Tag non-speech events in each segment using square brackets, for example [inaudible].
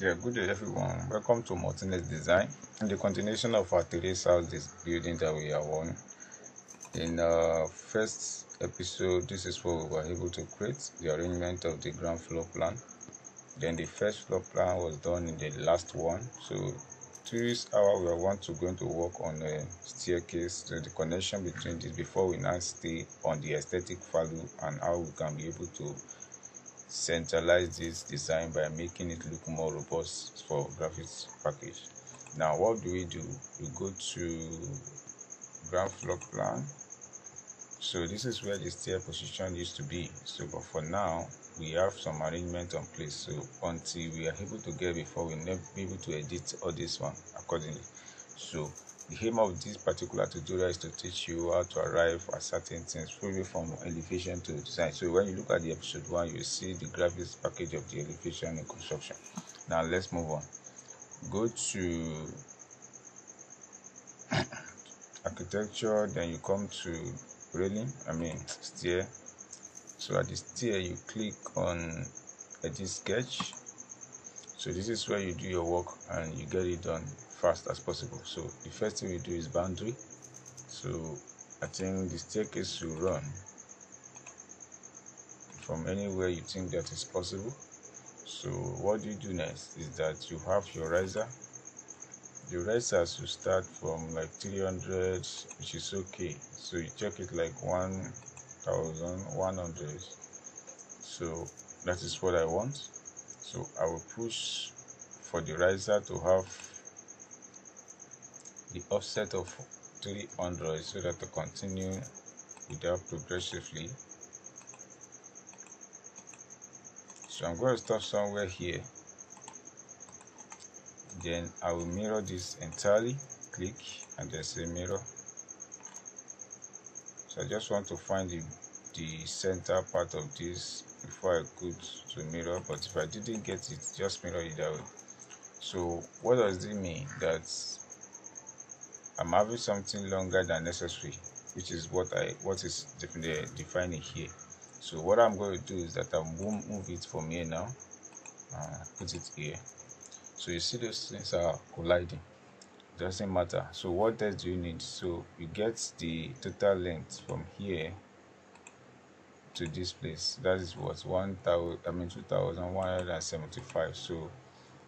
Yeah, good day everyone. Welcome to Multinext Design. In the continuation of our terrace house this building that we are on. In our first episode, this is what we were able to create the arrangement of the ground floor plan. Then the first floor plan was done in the last one. So this hour we are want to going to work on a staircase, so the connection between this before we now stay on the aesthetic value and how we can be able to centralize this design by making it look more robust for graphics package. Now what do we do? We go to ground floor plan. So this is where the stair position used to be. So but for now we have some arrangement on place. So until we are able to get before we never be able to edit all this one accordingly. So the aim of this particular tutorial is to teach you how to arrive at certain things fully from elevation to design. So when you look at the episode one, you see the graphics package of the elevation and construction. Now let's move on. Go to [coughs] architecture, then you come to railing, I mean stair. So at the stair, you click on edit sketch. So this is where you do your work and you get it done fast as possible. So the first thing we do is boundary. So i think the staircase will run from anywhere you think that is possible. So what you do next is that you have your riser. The risers will start from like 300 which is okay. So you check it like 1100 so that is what i want. So i will push for the riser to have the offset of 300 so that to continue without progressively. So I'm going to stop somewhere here. Then I will mirror this entirely click and then say mirror. So I just want to find the, the center part of this before I could to mirror but if I didn't get it just mirror it that way. So what does it mean? That I'm having something longer than necessary, which is what I what is defining here. So what I'm going to do is that going to move it from here now, uh, put it here. So you see those things are colliding. Doesn't matter. So what else do you need? So you get the total length from here to this place. That is what one thousand. I mean two thousand one hundred and seventy-five. So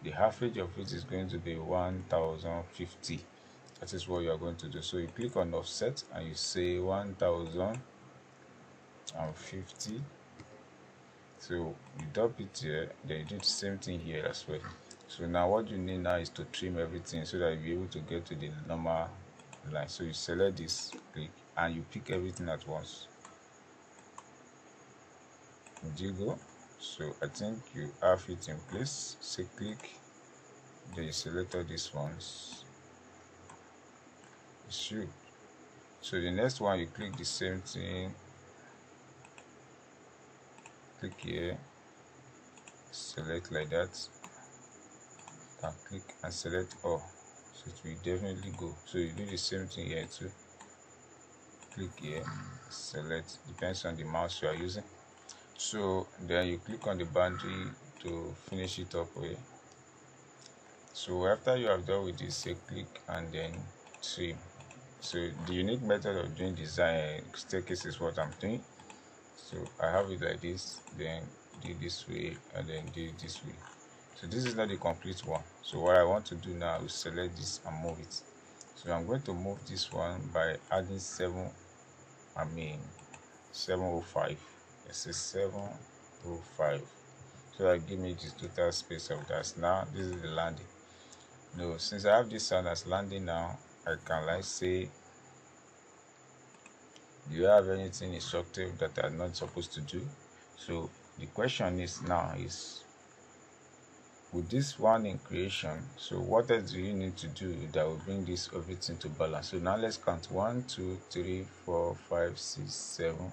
the average of it is going to be one thousand fifty that is what you are going to do. So you click on offset and you say 1050 so you drop it here then you do the same thing here as well. So now what you need now is to trim everything so that you'll be able to get to the normal line. So you select this click and you pick everything at once. Jiggle so i think you have it in place. Say click then you select all these ones should so the next one you click the same thing. Click here. Select like that. And click and select all. So it will definitely go. So you do the same thing here too. Click here. Select. Depends on the mouse you are using. So then you click on the boundary to finish it up here. So after you have done with this say click and then trim so the unique method of doing design staircase is what i'm doing? So i have it like this then do this way and then do this way. So this is not the complete one. So what i want to do now is select this and move it. So i'm going to move this one by adding 7 i mean 705 this is 705 so that give me the total space of that. Now this is the landing. No since i have this one as landing now I can like say do you have anything instructive that I'm not supposed to do? So the question is now is with this one in creation so what else do you need to do that will bring this everything to balance? So now let's count. 1 2 3 4 5 6 7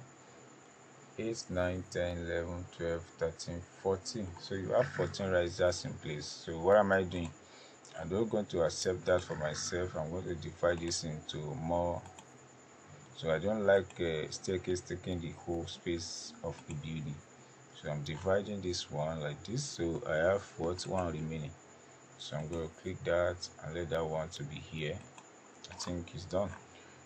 8 9 10 11 12 13 14 so you have 14 risers in place. So what am i doing I'm not going to accept that for myself. I'm going to divide this into more. So I don't like a staircase taking the whole space of the building. So I'm dividing this one like this. So I have what one remaining. so i'm going to click that and let that one to be here i think it's done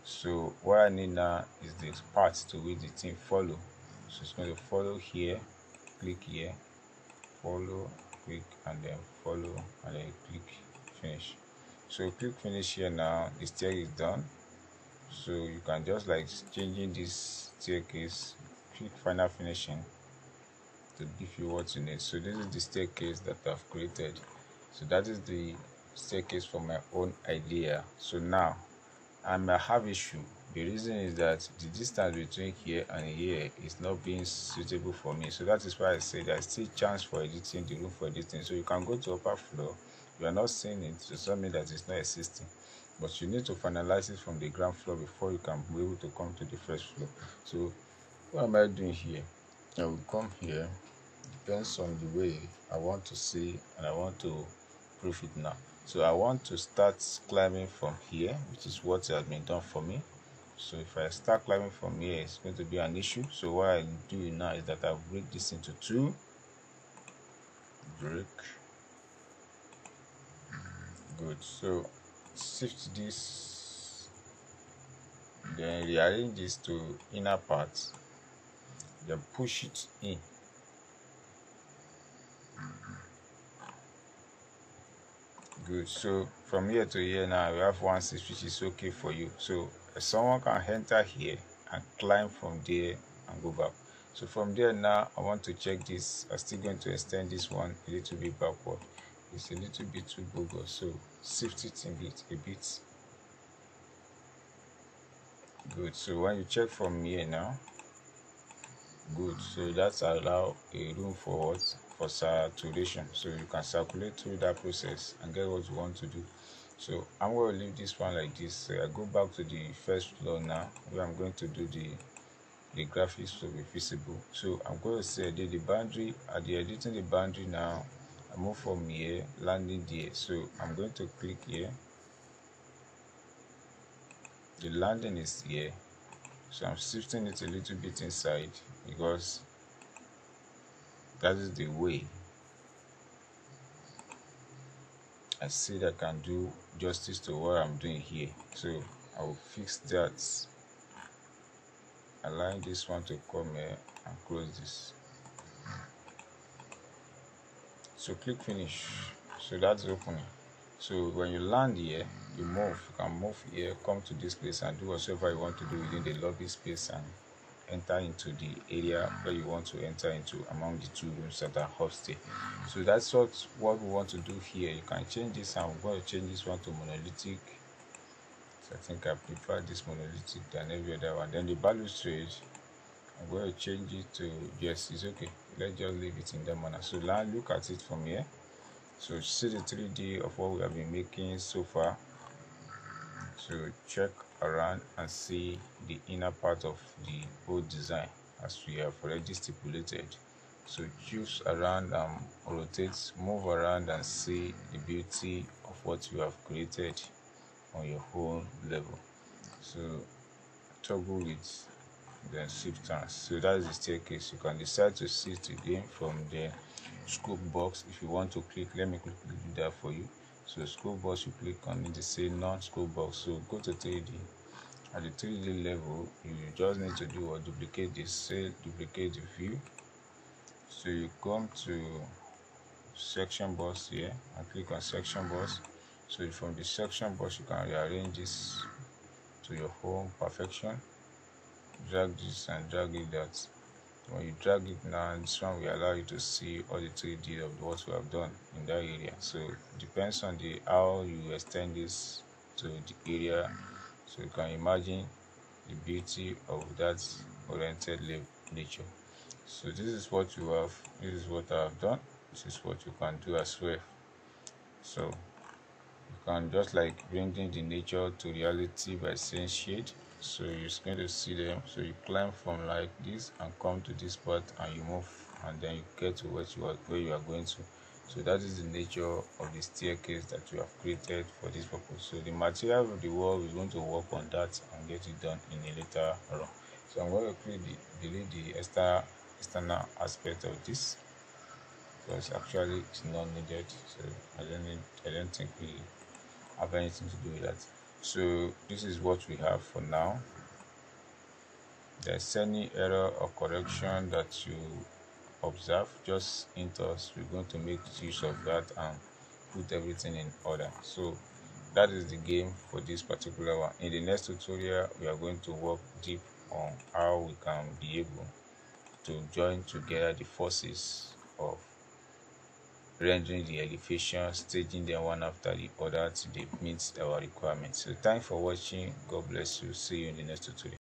so what i need now is the path to which the thing follow so it's going to follow here click here follow click and then follow and then click finish. So click finish here now the stair is done. So you can just like changing this staircase click final finishing to give you what you need. So this is the staircase that i've created. So that is the staircase for my own idea. So now i may have issue. The reason is that the distance between here and here is not being suitable for me. So that is why i say there's still chance for editing the room for editing. So you can go to upper floor you are not seeing it. So doesn't mean that it's not existing. But you need to finalize it from the ground floor before you can be able to come to the first floor. So what am i doing here? I will come here. Depends on the way i want to see and i want to prove it now. So i want to start climbing from here which is what has been done for me. So if i start climbing from here it's going to be an issue. So what i do now is that i break this into two. Break good. So shift this then rearrange this to inner parts. Then push it in. Good. So from here to here now we have one six which is okay for you. So someone can enter here and climb from there and go back. So from there now i want to check this. I'm still going to extend this one a little bit backward it's a little bit too bogus so shift it a bit a bit good. So when you check from here now good. So that's allow a room for what? For saturation. So you can circulate through that process and get what you want to do. So i'm going to leave this one like this. So i go back to the first floor now where i'm going to do the the graphics to be visible. So i'm going to say the boundary at the editing the boundary now. i move from here landing there. So i'm going to click here. The landing is here. So i'm shifting it a little bit inside because that is the way I see that I can do justice to what I'm doing here. So I will fix that. Align this one to come here and close this so click finish. So that's opening. So when you land here you move. You can move here come to this place and do whatever you want to do within the lobby space and enter into the area where you want to enter into among the two rooms that are upstairs so that's what what we want to do here. You can change this and we're going to change this one to monolithic. So i think i prefer this monolithic than every other one. Then the balustrade i'm going to change it to yes it's okay. Let's just leave it in that manner. So now look at it from here. So see the 3d of what we have been making so far. So check around and see the inner part of the whole design as we have already stipulated. So choose around and rotate move around and see the beauty of what you have created on your whole level. So toggle it then shift turn so that is the staircase. You can decide to sit again from the scope box. If you want to click let me do that for you. So scope box you click on it they say non-scope box. So go to 3d at the 3d level you just need to do or duplicate this say duplicate the view. So you come to section box here. And click on section box. So from the section box you can rearrange this to your home perfection drag this and drag it that when you drag it now this one will allow you to see all the 3d of what we have done in that area. So depends on the how you extend this to the area. So you can imagine the beauty of that oriented nature. So this is what you have this is what i have done this is what you can do as well. So you can just like bring in the nature to reality by saying shade so you're going to see them. So you climb from like this and come to this part and you move and then you get to what you are where you are going to. So that is the nature of the staircase that you have created for this purpose. So the material of the wall we're going to work on that and get it done in a later run. So i'm going to create the delete the external external aspect of this because actually it's not needed. So i don't need i don't think we have anything to do with that so this is what we have for now. There's any error or correction that you observe just hint us. We're going to make use of that and put everything in order. So that is the game for this particular one. In the next tutorial we are going to work deep on how we can be able to join together the forces of rendering the elevation staging them one after the other to meet our requirements. So thanks for watching. God bless you. See you in the next tutorial